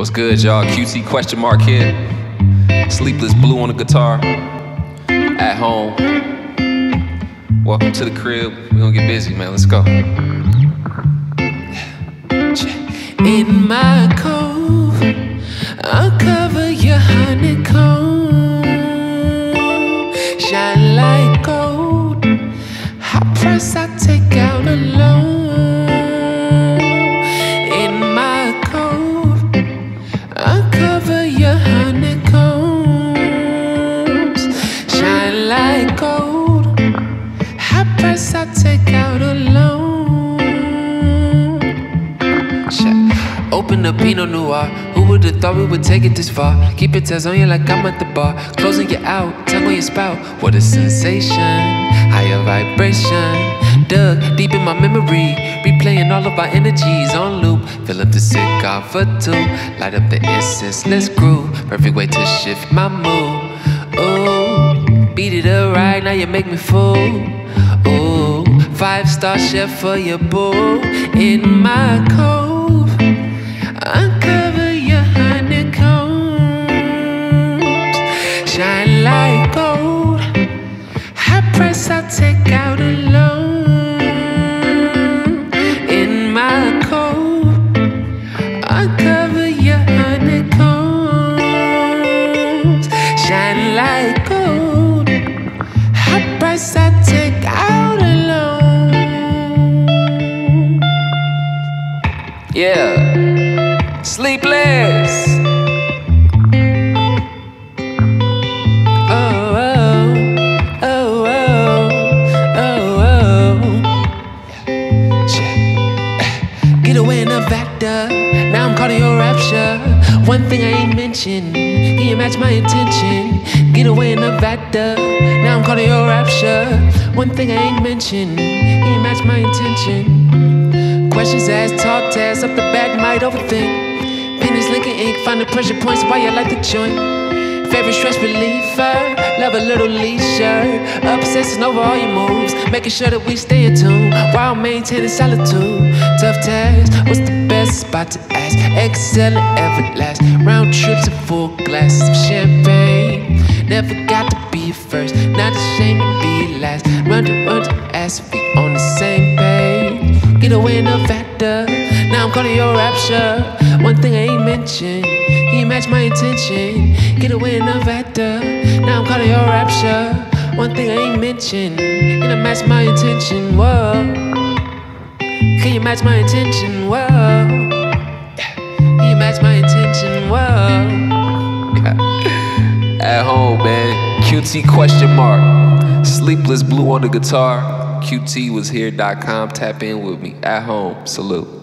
What's good, y'all? QT question mark here. Sleepless Blue on the guitar. At home. Welcome to the crib. We gonna get busy, man. Let's go. In my cove, I'll cover your honeycomb. Shine like gold. High price I take out alone. Like gold. I take out alone. Shit. Open a Pinot Noir. Who would've thought we would take it this far? Keep your tails on you like I'm at the bar. Closing you out, tongue on your spout. What a sensation, higher vibration. Dug deep in my memory, replaying all of our energies on loop. Fill up the cigar for two, light up the incense, let's groove. Perfect way to shift my mood. Beat it up right now, you make me fool. Ooh, five star chef for your boo in my cove. Uncover your honeycombs, shine like gold. High price I'll take out a alone. Price I take out alone. Yeah. Sleepless. Oh, oh, oh, Get away in a vector. Now I'm caught in your rapture. One thing I ain't mentioned. Can you match my intention? Get away in a vector. Now I'm in your rapture. One thing I ain't mentioned. Can you match my intention? Questions asked, talk tests up the back, might overthink. Pennies linking ink, find the pressure points why you like the joint. Favorite stress reliever, love a little leisure. Obsessing over all your moves, making sure that we stay in tune while maintaining solitude. Tough task, what's the best spot to ask? Excellent, ever last. Round trips and full glasses of champagne. Never got to be first, not ashamed to be last. Run to run to if we on the same page. Get away a factor, now I'm calling your rapture. One thing I ain't mentioned. You match my intention? Get away in a vector. Now I'm calling your rapture. One thing I ain't mentioned. Can I match my intention? Whoa. Can you match my intention? Whoa. Can you match my intention? Whoa. QT question mark. Sleepless Blue on the guitar. QT was here.com. Tap in with me. At home. Salute.